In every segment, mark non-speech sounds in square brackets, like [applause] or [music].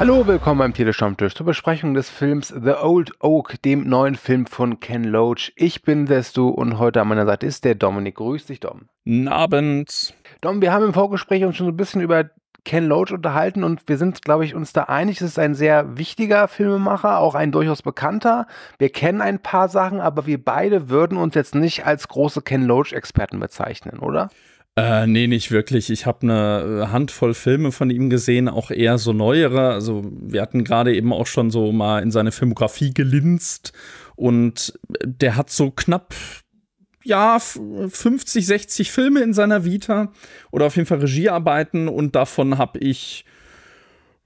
Hallo, willkommen beim Telestammtisch zur Besprechung des Films The Old Oak, dem neuen Film von Ken Loach. Ich bin Destu und heute an meiner Seite ist der Dominik. Grüß dich, Dom. Guten Abend. Dom, wir haben im Vorgespräch uns schon so ein bisschen über Ken Loach unterhalten und wir sind, glaube ich, uns da einig, es ist ein sehr wichtiger Filmemacher, auch ein durchaus bekannter. Wir kennen ein paar Sachen, aber wir beide würden uns jetzt nicht als große Ken Loach-Experten bezeichnen, oder? Äh, nee, nicht wirklich. Ich habe eine äh, Handvoll Filme von ihm gesehen, auch eher so neuere. Also wir hatten gerade eben auch schon so mal in seine Filmografie gelinst und der hat so knapp ja, 50, 60 Filme in seiner Vita oder auf jeden Fall Regiearbeiten und davon habe ich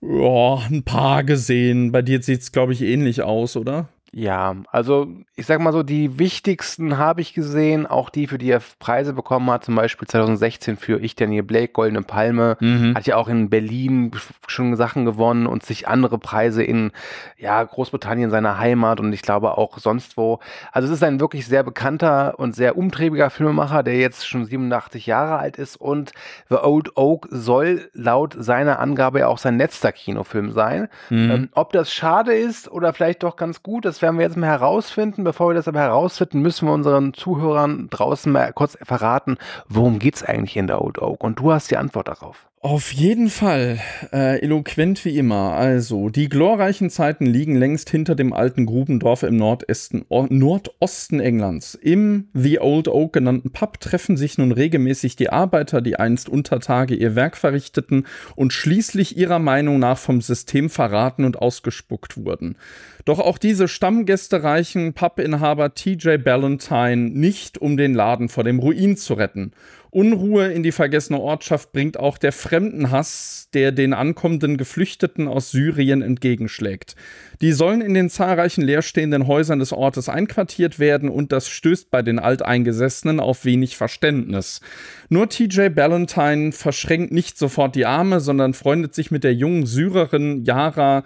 ja, ein paar gesehen. Bei dir sieht es, glaube ich, ähnlich aus, oder? Ja, also ich sag mal so, die wichtigsten habe ich gesehen, auch die, für die er Preise bekommen hat, zum Beispiel 2016 für Ich, Daniel Blake, Goldene Palme, mhm. hat ja auch in Berlin schon Sachen gewonnen und sich andere Preise in ja, Großbritannien, seiner Heimat und ich glaube auch sonst wo. Also es ist ein wirklich sehr bekannter und sehr umtriebiger Filmemacher, der jetzt schon 87 Jahre alt ist und The Old Oak soll laut seiner Angabe ja auch sein letzter Kinofilm sein. Mhm. Ähm, ob das schade ist oder vielleicht doch ganz gut, das werden wir jetzt mal herausfinden. Bevor wir das aber herausfinden, müssen wir unseren Zuhörern draußen mal kurz verraten, worum geht es eigentlich in der Old Oak? Und du hast die Antwort darauf. Auf jeden Fall äh, eloquent wie immer. Also, die glorreichen Zeiten liegen längst hinter dem alten Grubendorf im Nordesten, Nordosten Englands. Im The Old Oak genannten Pub treffen sich nun regelmäßig die Arbeiter, die einst unter Tage ihr Werk verrichteten und schließlich ihrer Meinung nach vom System verraten und ausgespuckt wurden. Doch auch diese Stammgäste reichen Pubinhaber TJ Ballantyne nicht, um den Laden vor dem Ruin zu retten. Unruhe in die vergessene Ortschaft bringt auch der Fremdenhass, der den ankommenden Geflüchteten aus Syrien entgegenschlägt. Die sollen in den zahlreichen leerstehenden Häusern des Ortes einquartiert werden und das stößt bei den Alteingesessenen auf wenig Verständnis. Nur TJ Ballantyne verschränkt nicht sofort die Arme, sondern freundet sich mit der jungen Syrerin Yara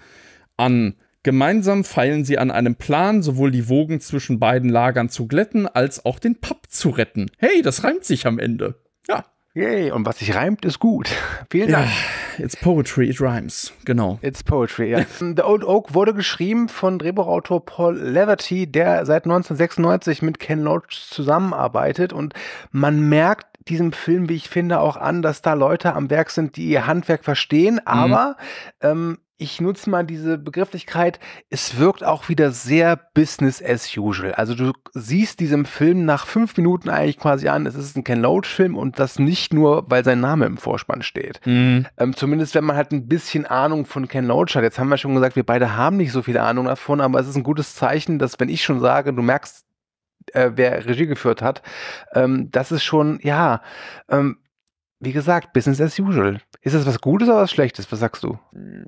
an. Gemeinsam feilen sie an einem Plan, sowohl die Wogen zwischen beiden Lagern zu glätten, als auch den Pub zu retten. Hey, das reimt sich am Ende. Ja. Yay, und was sich reimt, ist gut. [laughs] Vielen Dank. Ja, it's poetry, it rhymes. Genau. It's poetry, ja. [laughs] The Old Oak wurde geschrieben von Drehbuchautor Paul Leverty, der seit 1996 mit Ken Loach zusammenarbeitet. Und man merkt diesem Film, wie ich finde, auch an, dass da Leute am Werk sind, die ihr Handwerk verstehen, aber mhm. ähm, ich nutze mal diese Begrifflichkeit, es wirkt auch wieder sehr Business as usual. Also du siehst diesem Film nach fünf Minuten eigentlich quasi an, es ist ein Ken Loach-Film und das nicht nur, weil sein Name im Vorspann steht. Mhm. Ähm, zumindest wenn man halt ein bisschen Ahnung von Ken Loach hat. Jetzt haben wir schon gesagt, wir beide haben nicht so viel Ahnung davon, aber es ist ein gutes Zeichen, dass wenn ich schon sage, du merkst, äh, wer Regie geführt hat, ähm, das ist schon, ja, ähm, wie gesagt, Business as usual. Ist das was Gutes oder was Schlechtes? Was sagst du?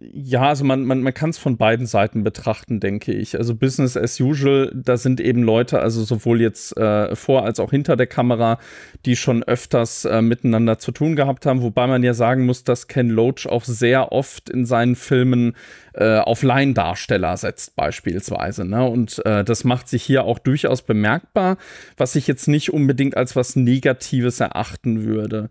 Ja, also man, man, man kann es von beiden Seiten betrachten, denke ich. Also Business as usual, da sind eben Leute, also sowohl jetzt äh, vor als auch hinter der Kamera, die schon öfters äh, miteinander zu tun gehabt haben. Wobei man ja sagen muss, dass Ken Loach auch sehr oft in seinen Filmen äh, auf Laiendarsteller setzt, beispielsweise. Ne? Und äh, das macht sich hier auch durchaus bemerkbar, was ich jetzt nicht unbedingt als was Negatives erachten würde.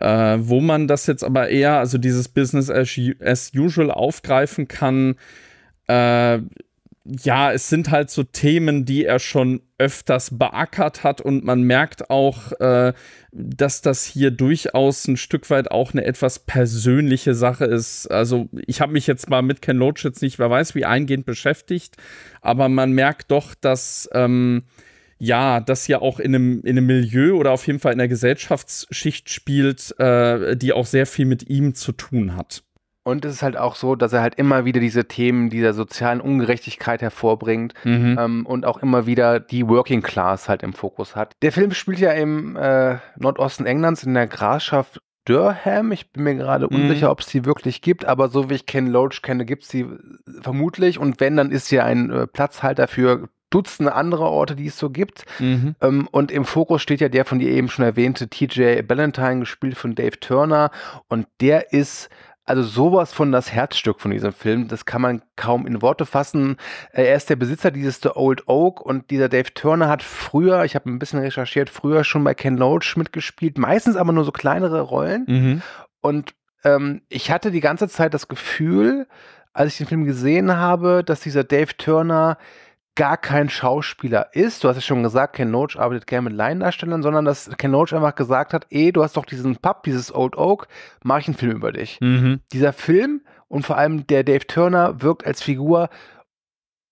Äh, wo man das jetzt aber eher, also dieses Business as, usual aufgreifen kann, äh, ja, es sind halt so Themen, die er schon öfters beackert hat und man merkt auch, äh, dass das hier durchaus ein Stück weit auch eine etwas persönliche Sache ist. Also ich habe mich jetzt mal mit Ken Loach jetzt nicht, wer weiß, wie eingehend beschäftigt, aber man merkt doch, dass ähm, ja, das ja auch in einem, in einem Milieu oder auf jeden Fall in der Gesellschaftsschicht spielt, äh, die auch sehr viel mit ihm zu tun hat. Und es ist halt auch so, dass er halt immer wieder diese Themen dieser sozialen Ungerechtigkeit hervorbringt mhm. ähm, und auch immer wieder die Working Class halt im Fokus hat. Der Film spielt ja im äh, Nordosten Englands in der Grafschaft Durham. Ich bin mir gerade mhm. unsicher, ob es sie wirklich gibt, aber so wie ich Ken Loach kenne, gibt es sie vermutlich. Und wenn, dann ist sie ein äh, Platzhalter für Dutzende andere Orte, die es so gibt. Mhm. Ähm, und im Fokus steht ja der von dir eben schon erwähnte TJ Ballantyne, gespielt von Dave Turner. Und der ist also sowas von das Herzstück von diesem Film, das kann man kaum in Worte fassen. Äh, er ist der Besitzer dieses The Old Oak und dieser Dave Turner hat früher, ich habe ein bisschen recherchiert, früher schon bei Ken Loach mitgespielt, meistens aber nur so kleinere Rollen. Mhm. Und ähm, ich hatte die ganze Zeit das Gefühl, als ich den Film gesehen habe, dass dieser Dave Turner gar kein Schauspieler ist. Du hast ja schon gesagt, Ken Loach arbeitet gerne mit Laiendarstellern, sondern dass Ken Loach einfach gesagt hat, ey, du hast doch diesen Pub, dieses Old Oak, mach ich einen Film über dich. Mhm. Dieser Film und vor allem der Dave Turner wirkt als Figur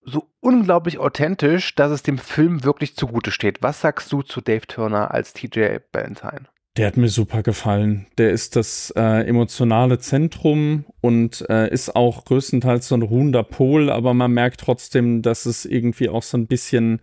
so unglaublich authentisch, dass es dem Film wirklich zugute steht. Was sagst du zu Dave Turner als TJ Ballantyne? Der hat mir super gefallen. Der ist das äh, emotionale Zentrum und äh, ist auch größtenteils so ein ruhender Pol, aber man merkt trotzdem, dass es irgendwie auch so ein bisschen,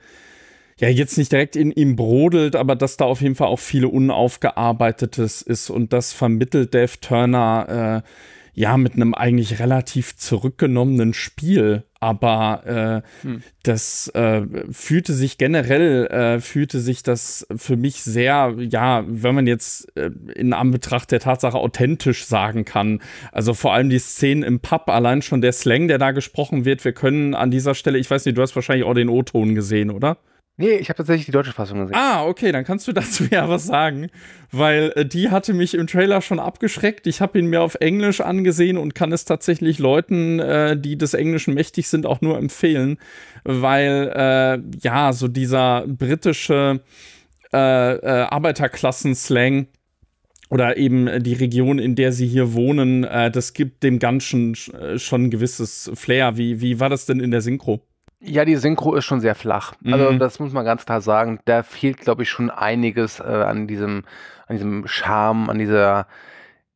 ja, jetzt nicht direkt in ihm brodelt, aber dass da auf jeden Fall auch viele Unaufgearbeitetes ist und das vermittelt Dave Turner äh, ja mit einem eigentlich relativ zurückgenommenen Spiel aber äh, hm. das äh, fühlte sich generell, äh, fühlte sich das für mich sehr, ja, wenn man jetzt äh, in Anbetracht der Tatsache authentisch sagen kann. Also vor allem die Szenen im Pub, allein schon der Slang, der da gesprochen wird. Wir können an dieser Stelle, ich weiß nicht, du hast wahrscheinlich auch den O-Ton gesehen, oder? Nee, ich habe tatsächlich die deutsche Fassung gesehen. Ah, okay, dann kannst du dazu [laughs] ja was sagen, weil äh, die hatte mich im Trailer schon abgeschreckt. Ich habe ihn mir auf Englisch angesehen und kann es tatsächlich Leuten, äh, die des Englischen mächtig sind, auch nur empfehlen, weil äh, ja, so dieser britische äh, äh, Arbeiterklassen-Slang oder eben die Region, in der sie hier wohnen, äh, das gibt dem Ganzen schon ein gewisses Flair. Wie, wie war das denn in der Synchro? Ja, die Synchro ist schon sehr flach. Also mhm. Das muss man ganz klar sagen. Da fehlt, glaube ich, schon einiges äh, an diesem, an diesem Charme, an dieser,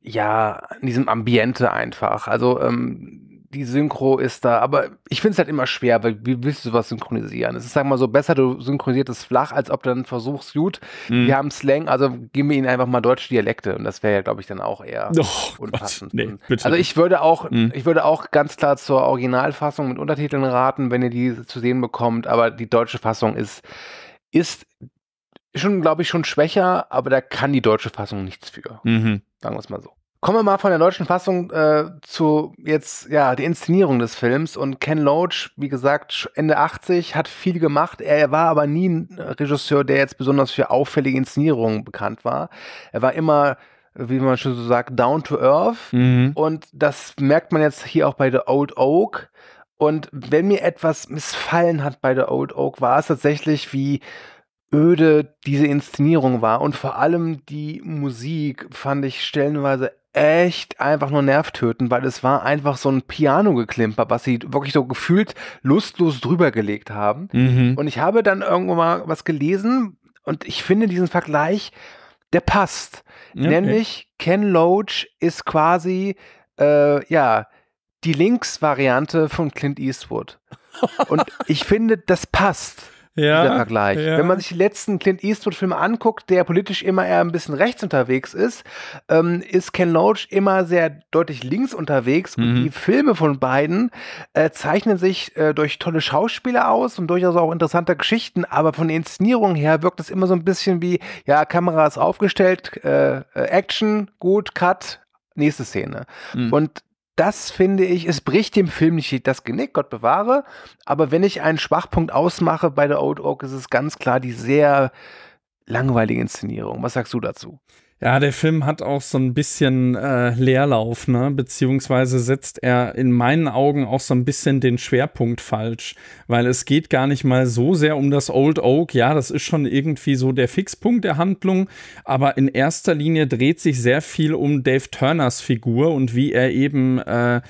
ja, an diesem Ambiente einfach. Also ähm, die Synchro ist da, aber ich finde es halt immer schwer, weil wie willst du sowas synchronisieren? Es ist, sag mal so, besser du synchronisierst es flach, als ob du dann versuchst, gut, mhm. wir haben Slang, also geben wir ihnen einfach mal deutsche Dialekte und das wäre ja, glaube ich, dann auch eher oh, unpassend. Gott, nee, bitte. Also ich würde auch, mhm. ich würde auch ganz klar zur Originalfassung mit Untertiteln raten, wenn ihr die zu sehen bekommt, aber die deutsche Fassung ist, ist schon, glaube ich, schon schwächer, aber da kann die deutsche Fassung nichts für. Mhm. Sagen wir es mal so. Kommen wir mal von der deutschen Fassung äh, zu jetzt, ja, die Inszenierung des Films. Und Ken Loach, wie gesagt, Ende 80, hat viel gemacht. Er war aber nie ein Regisseur, der jetzt besonders für auffällige Inszenierungen bekannt war. Er war immer, wie man schon so sagt, down to earth. Mhm. Und das merkt man jetzt hier auch bei The Old Oak. Und wenn mir etwas missfallen hat bei The Old Oak, war es tatsächlich, wie öde diese Inszenierung war. Und vor allem die Musik fand ich stellenweise echt einfach nur nervtötend, weil es war einfach so ein Piano-Geklimper, was sie wirklich so gefühlt lustlos drüber gelegt haben. Mhm. Und ich habe dann irgendwo mal was gelesen und ich finde diesen Vergleich, der passt. Okay. Nämlich Ken Loach ist quasi, äh, ja, die Links-Variante von Clint Eastwood. [laughs] und ich finde, das passt ja, dieser Vergleich. Ja. Wenn man sich die letzten Clint Eastwood-Filme anguckt, der politisch immer eher ein bisschen rechts unterwegs ist, ähm, ist Ken Loach immer sehr deutlich links unterwegs. Mhm. Und die Filme von beiden äh, zeichnen sich äh, durch tolle Schauspieler aus und durchaus auch interessante Geschichten, aber von der Inszenierung her wirkt es immer so ein bisschen wie, ja, Kamera ist aufgestellt, äh, äh Action, gut, Cut, nächste Szene. Mhm. Und das finde ich, es bricht dem Film nicht das Genick, Gott bewahre. Aber wenn ich einen Schwachpunkt ausmache bei der Old Oak, ist es ganz klar die sehr langweilige Inszenierung. Was sagst du dazu? Ja, der Film hat auch so ein bisschen äh, Leerlauf, ne? Beziehungsweise setzt er in meinen Augen auch so ein bisschen den Schwerpunkt falsch, weil es geht gar nicht mal so sehr um das Old Oak. Ja, das ist schon irgendwie so der Fixpunkt der Handlung, aber in erster Linie dreht sich sehr viel um Dave Turners Figur und wie er eben äh,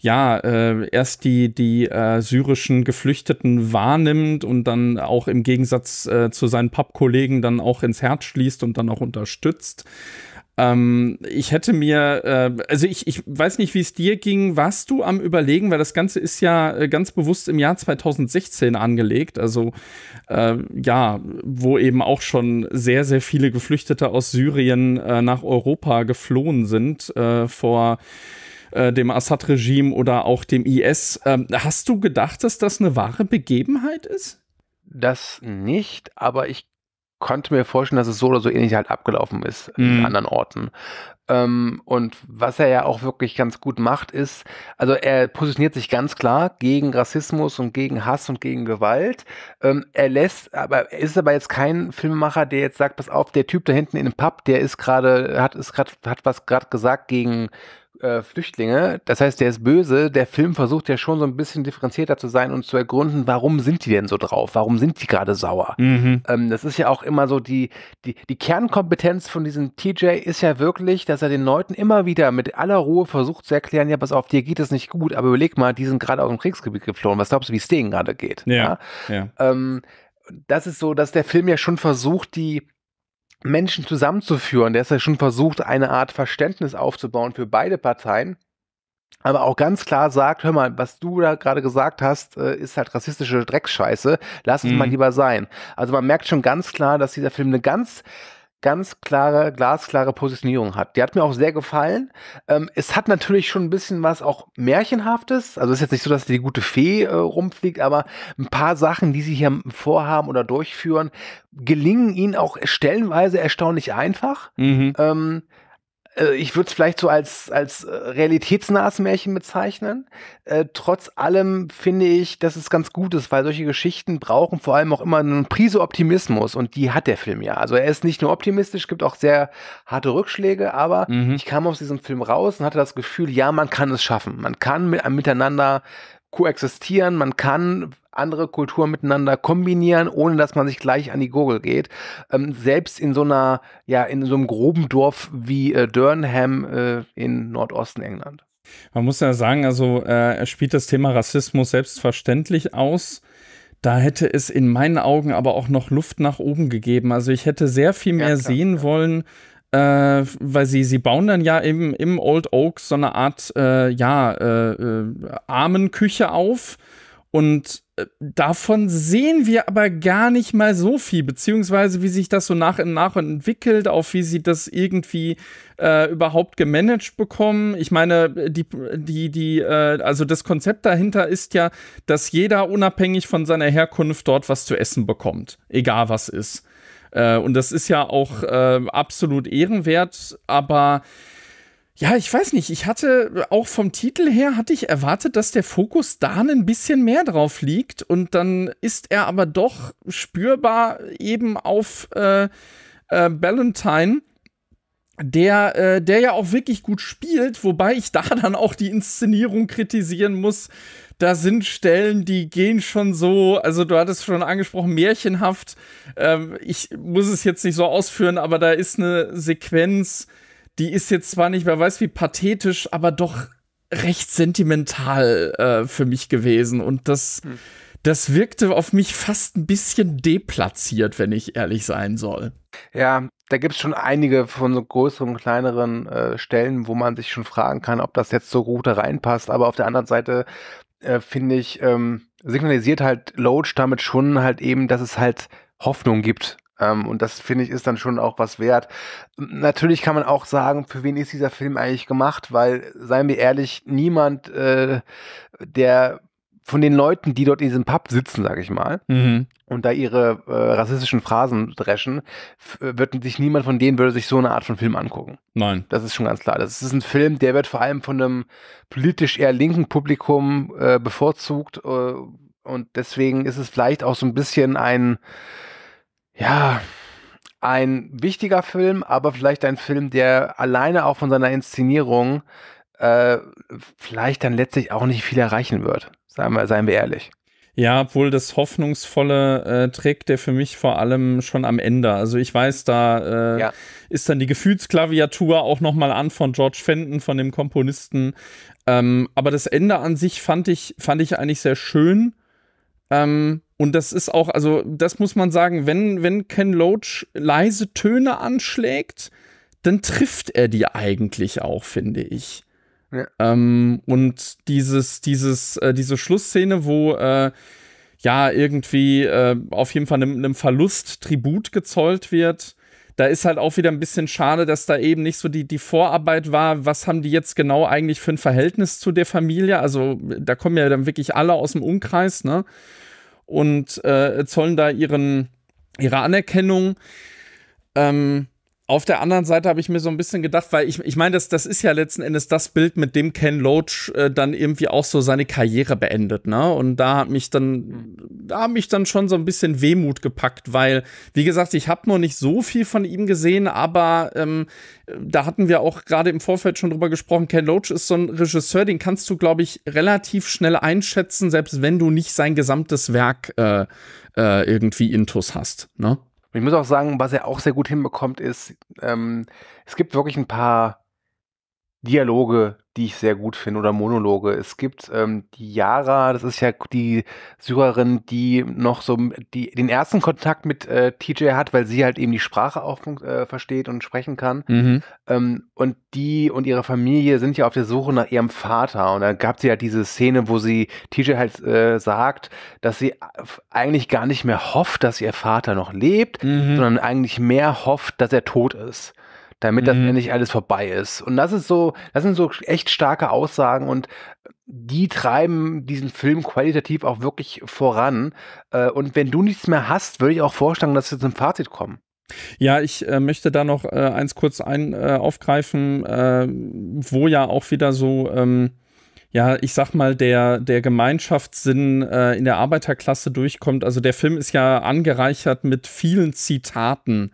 ja, äh, erst die, die äh, syrischen Geflüchteten wahrnimmt und dann auch im Gegensatz äh, zu seinen Pappkollegen dann auch ins Herz schließt und dann auch unterstützt. Ähm, ich hätte mir, äh, also ich, ich weiß nicht, wie es dir ging. Warst du am Überlegen, weil das Ganze ist ja äh, ganz bewusst im Jahr 2016 angelegt, also äh, ja, wo eben auch schon sehr, sehr viele Geflüchtete aus Syrien äh, nach Europa geflohen sind äh, vor äh, dem Assad-Regime oder auch dem IS. Ähm, hast du gedacht, dass das eine wahre Begebenheit ist? Das nicht, aber ich konnte mir vorstellen, dass es so oder so ähnlich halt abgelaufen ist mhm. in anderen Orten. Ähm, und was er ja auch wirklich ganz gut macht, ist, also er positioniert sich ganz klar gegen Rassismus und gegen Hass und gegen Gewalt. Ähm, er lässt, aber er ist aber jetzt kein Filmemacher, der jetzt sagt, pass auf, der Typ da hinten in dem Pub, der ist gerade, hat ist gerade, hat was gerade gesagt gegen äh, Flüchtlinge. Das heißt, der ist böse. Der Film versucht ja schon so ein bisschen differenzierter zu sein und zu ergründen, warum sind die denn so drauf? Warum sind die gerade sauer? Mhm. Ähm, das ist ja auch immer so die, die, die Kernkompetenz von diesem TJ ist ja wirklich, dass er den Leuten immer wieder mit aller Ruhe versucht zu erklären, ja, pass auf, dir geht es nicht gut, aber überleg mal, die sind gerade aus dem Kriegsgebiet geflohen. Was glaubst du, wie es denen gerade geht? Ja. ja? ja. Ähm, das ist so, dass der Film ja schon versucht, die Menschen zusammenzuführen. Der ist ja schon versucht, eine Art Verständnis aufzubauen für beide Parteien. Aber auch ganz klar sagt, hör mal, was du da gerade gesagt hast, äh, ist halt rassistische Drecksscheiße. Lass es mhm. mal lieber sein. Also man merkt schon ganz klar, dass dieser Film eine ganz ganz klare, glasklare Positionierung hat. Die hat mir auch sehr gefallen. Ähm, es hat natürlich schon ein bisschen was auch Märchenhaftes. Also es ist jetzt nicht so, dass die gute Fee äh, rumfliegt, aber ein paar Sachen, die sie hier vorhaben oder durchführen, gelingen ihnen auch stellenweise erstaunlich einfach. Mhm. Ähm, äh, ich würde es vielleicht so als, als äh, realitätsnahes Märchen bezeichnen. Äh, trotz allem finde ich, dass es ganz gut ist, weil solche Geschichten brauchen vor allem auch immer eine Prise Optimismus und die hat der Film ja. Also er ist nicht nur optimistisch, gibt auch sehr harte Rückschläge, aber mhm. ich kam aus diesem Film raus und hatte das Gefühl, ja, man kann es schaffen. Man kann mit, miteinander koexistieren, man kann andere Kulturen miteinander kombinieren, ohne dass man sich gleich an die Gurgel geht. Ähm, selbst in so einer, ja, in so einem groben Dorf wie äh, Durham äh, in Nordosten England. Man muss ja sagen, also äh, er spielt das Thema Rassismus selbstverständlich aus. Da hätte es in meinen Augen aber auch noch Luft nach oben gegeben. Also ich hätte sehr viel mehr ja, klar, sehen ja. wollen, äh, weil sie, sie bauen dann ja im, im Old Oak so eine Art, äh, ja, äh, äh Armenküche auf. Und davon sehen wir aber gar nicht mal so viel, beziehungsweise wie sich das so nach und nach entwickelt, auf wie sie das irgendwie äh, überhaupt gemanagt bekommen. Ich meine, die, die, die, äh, also das Konzept dahinter ist ja, dass jeder unabhängig von seiner Herkunft dort was zu essen bekommt, egal was ist. Äh, und das ist ja auch äh, absolut ehrenwert, aber ja, ich weiß nicht. Ich hatte auch vom Titel her hatte ich erwartet, dass der Fokus da ein bisschen mehr drauf liegt und dann ist er aber doch spürbar eben auf äh, äh, Valentine, der, äh, der ja auch wirklich gut spielt, wobei ich da [laughs] dann auch die Inszenierung kritisieren muss. Da sind Stellen, die gehen schon so, also du hattest schon angesprochen, märchenhaft. Ähm, ich muss es jetzt nicht so ausführen, aber da ist eine Sequenz, die ist jetzt zwar nicht, wer weiß wie pathetisch, aber doch recht sentimental äh, für mich gewesen. Und das, hm. das wirkte auf mich fast ein bisschen deplatziert, wenn ich ehrlich sein soll. Ja, da gibt es schon einige von so größeren, kleineren äh, Stellen, wo man sich schon fragen kann, ob das jetzt so gut da reinpasst. Aber auf der anderen Seite äh, finde ich, ähm, signalisiert halt Loach damit schon halt eben, dass es halt Hoffnung gibt ähm, und das finde ich ist dann schon auch was wert. Natürlich kann man auch sagen, für wen ist dieser Film eigentlich gemacht, weil, seien wir ehrlich, niemand, äh, der von den Leuten, die dort in diesem Pub sitzen, sage ich mal, mhm. und da ihre äh, rassistischen Phrasen dreschen, wird sich niemand von denen würde sich so eine Art von Film angucken. Nein. Das ist schon ganz klar. Das ist ein Film, der wird vor allem von einem politisch eher linken Publikum äh, bevorzugt äh, und deswegen ist es vielleicht auch so ein bisschen ein ja, ein wichtiger Film, aber vielleicht ein Film, der alleine auch von seiner Inszenierung äh, vielleicht dann letztlich auch nicht viel erreichen wird. Seien wir, seien wir ehrlich. Ja, obwohl das Hoffnungsvolle äh, trägt der für mich vor allem schon am Ende. Also ich weiß, da äh, ja. ist dann die Gefühlsklaviatur auch nochmal an von George Fenton, von dem Komponisten. Ähm, aber das Ende an sich fand ich, fand ich eigentlich sehr schön. Ähm, und das ist auch, also das muss man sagen, wenn, wenn Ken Loach leise Töne anschlägt, dann trifft er die eigentlich auch, finde ich. Ja. Ähm, und dieses, dieses, äh, diese Schlussszene, wo äh, ja irgendwie äh, auf jeden Fall einem, Verlust Tribut gezollt wird, da ist halt auch wieder ein bisschen schade, dass da eben nicht so die, die Vorarbeit war, was haben die jetzt genau eigentlich für ein Verhältnis zu der Familie. Also da kommen ja dann wirklich alle aus dem Umkreis, ne? Und äh, zollen da ihren, ihre Anerkennung. Ähm, auf der anderen Seite habe ich mir so ein bisschen gedacht, weil ich, ich meine, das, das ist ja letzten Endes das Bild, mit dem Ken Loach äh, dann irgendwie auch so seine Karriere beendet, ne? Und da hat mich dann, da hat mich dann schon so ein bisschen Wehmut gepackt, weil, wie gesagt, ich habe noch nicht so viel von ihm gesehen, aber ähm, da hatten wir auch gerade im Vorfeld schon drüber gesprochen. Ken Loach ist so ein Regisseur, den kannst du, glaube ich, relativ schnell einschätzen, selbst wenn du nicht sein gesamtes Werk äh, äh, irgendwie intus hast, ne? Und ich muss auch sagen, was er auch sehr gut hinbekommt, ist, ähm, es gibt wirklich ein paar Dialoge, die ich sehr gut finde, oder Monologe. Es gibt ähm, die Yara, das ist ja die Syrerin, die noch so die, den ersten Kontakt mit äh, TJ hat, weil sie halt eben die Sprache auch äh, versteht und sprechen kann. Mhm. Ähm, und die und ihre Familie sind ja auf der Suche nach ihrem Vater. Und da gab es ja diese Szene, wo sie TJ halt äh, sagt, dass sie eigentlich gar nicht mehr hofft, dass ihr Vater noch lebt, mhm. sondern eigentlich mehr hofft, dass er tot ist damit das mhm. endlich alles vorbei ist. Und das ist so, das sind so echt starke Aussagen und die treiben diesen Film qualitativ auch wirklich voran. Äh, und wenn du nichts mehr hast, würde ich auch vorschlagen, dass wir zum Fazit kommen. Ja, ich äh, möchte da noch äh, eins kurz ein, äh, aufgreifen, äh, wo ja auch wieder so, ähm, ja, ich sag mal, der, der Gemeinschaftssinn äh, in der Arbeiterklasse durchkommt. Also der Film ist ja angereichert mit vielen Zitaten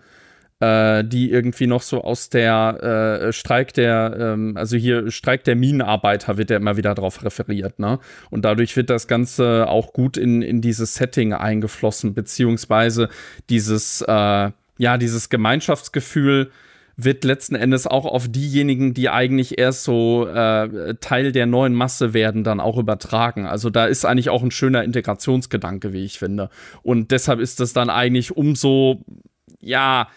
äh, die irgendwie noch so aus der äh, Streik der, ähm, also hier Streik der Minenarbeiter wird ja immer wieder drauf referiert, ne? Und dadurch wird das Ganze auch gut in, in dieses Setting eingeflossen, beziehungsweise dieses, äh, ja, dieses Gemeinschaftsgefühl wird letzten Endes auch auf diejenigen, die eigentlich erst so äh, Teil der neuen Masse werden, dann auch übertragen. Also da ist eigentlich auch ein schöner Integrationsgedanke, wie ich finde. Und deshalb ist das dann eigentlich umso, ja,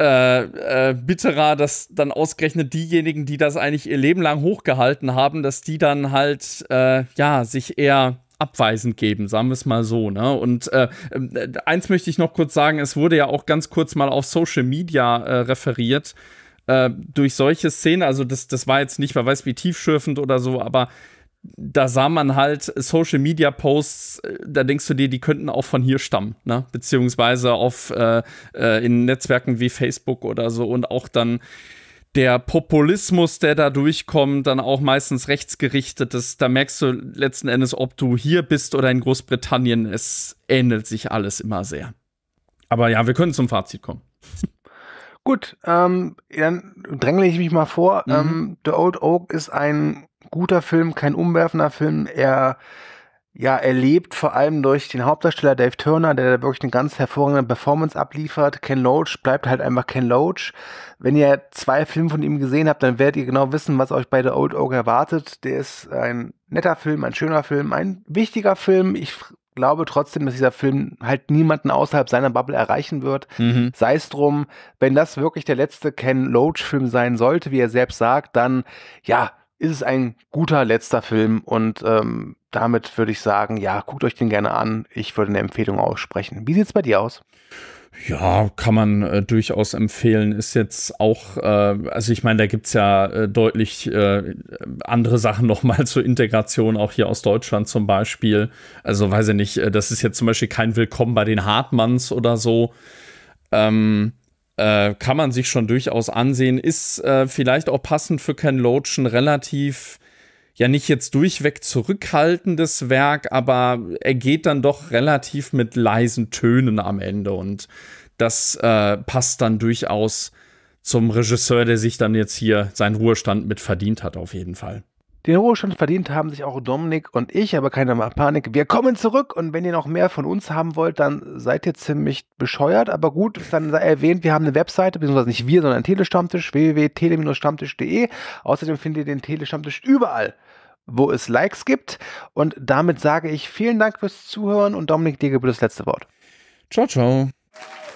äh, äh, bitterer, dass dann ausgerechnet diejenigen, die das eigentlich ihr Leben lang hochgehalten haben, dass die dann halt, äh, ja, sich eher abweisend geben, sagen wir es mal so. Ne? Und äh, äh, eins möchte ich noch kurz sagen, es wurde ja auch ganz kurz mal auf Social Media äh, referiert. Äh, durch solche Szenen, also das, das war jetzt nicht, wer weiß wie tiefschürfend oder so, aber da sah man halt Social Media Posts, äh, da denkst du dir, die könnten auch von hier stammen, ne? Beziehungsweise auf äh, äh, in Netzwerken wie Facebook oder so und auch dann der Populismus, der da durchkommt, dann auch meistens rechtsgerichtet ist. Da merkst du letzten Endes, ob du hier bist oder in Großbritannien, es ähnelt sich alles immer sehr. Aber ja, wir können zum Fazit kommen. Gut, ähm, dann drängle ich mich mal vor. Mhm. Ähm, The Old Oak ist ein guter Film, kein umwerfender Film. Er ja, er lebt vor allem durch den Hauptdarsteller Dave Turner, der da wirklich eine ganz hervorragende Performance abliefert. Ken Loach bleibt halt einfach Ken Loach. Wenn ihr zwei Filme von ihm gesehen habt, dann werdet ihr genau wissen, was euch bei The Old Oak erwartet. Der ist ein netter Film, ein schöner Film, ein wichtiger Film. Ich glaube trotzdem, dass dieser Film halt niemanden außerhalb seiner Bubble erreichen wird. Mhm. Sei es drum, wenn das wirklich der letzte Ken Loach-Film sein sollte, wie er selbst sagt, dann ja, ist es ein guter letzter Film und ähm, damit würde ich sagen, ja, guckt euch den gerne an. Ich würde eine Empfehlung aussprechen. Wie sieht es bei dir aus? Ja, kann man äh, durchaus empfehlen. Ist jetzt auch, äh, also ich meine, da gibt es ja äh, deutlich äh, andere Sachen nochmal zur Integration, auch hier aus Deutschland zum Beispiel. Also weiß ich nicht, äh, das ist jetzt zum Beispiel kein Willkommen bei den Hartmanns oder so. Ähm, äh, kann man sich schon durchaus ansehen. Ist vielleicht auch passend für Ken Loach ein relativ ja nicht jetzt durchweg zurückhaltendes Werk, aber er geht dann doch relativ mit leisen Tönen am Ende und das äh, passt dann durchaus zum Regisseur, der sich dann jetzt hier seinen Ruhestand mit verdient hat, auf jeden Fall. Den Ruhestand verdient haben sich auch Dominik und ich, aber keine Panik. Wir kommen zurück und wenn ihr noch mehr von uns haben wollt, dann seid ihr ziemlich bescheuert. Aber gut, dann sei erwähnt, wir haben eine Webseite, beziehungsweise nicht wir, sondern Telestammtisch, www.tele-stammtisch.de. Außerdem findet ihr den Telestammtisch überall wo es Likes gibt. Und damit sage ich vielen Dank fürs Zuhören und Dominik, dir gebührt das letzte Wort. Ciao, ciao.